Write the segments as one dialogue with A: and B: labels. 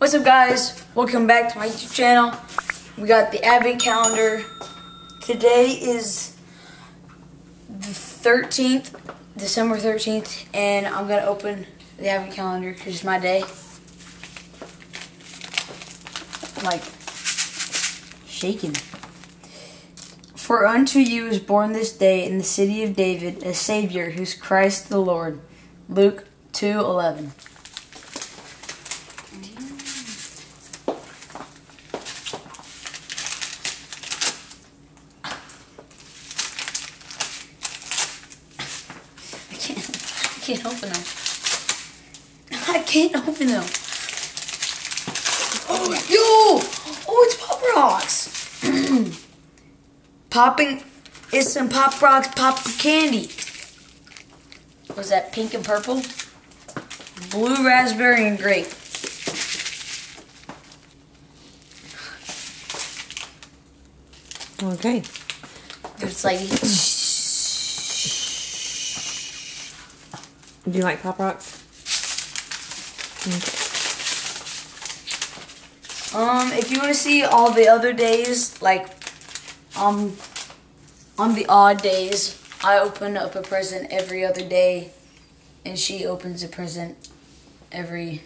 A: What's up guys? Welcome back to my YouTube channel. We got the advent calendar. Today is the 13th, December 13th, and I'm to open the advent calendar because it's my day. I'm like shaking. For unto you is born this day in the city of David a Savior who's Christ the Lord. Luke 2:11. I can't, I can't open them. I can't open them. Oh, oh yo! Oh, it's Pop Rocks. Popping is some Pop Rocks pop candy. Was that pink and purple? Blue, raspberry, and grape.
B: Okay.
A: It's like,
B: Do you like Pop Rocks? Okay.
A: um, if you want to see all the other days, like, um, on the odd days, I open up a present every other day, and she opens a present every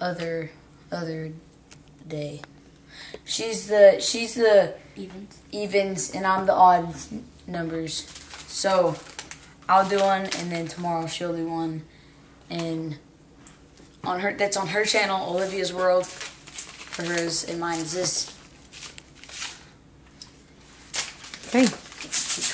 A: other other day. She's the she's the
C: Evens.
A: evens, and I'm the odd numbers. So I'll do one, and then tomorrow she'll do one, and on her that's on her channel, Olivia's World. For hers and mine is this.
B: Okay.